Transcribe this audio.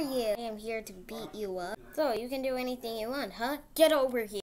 you? I am here to beat you up. So, you can do anything you want, huh? Get over here.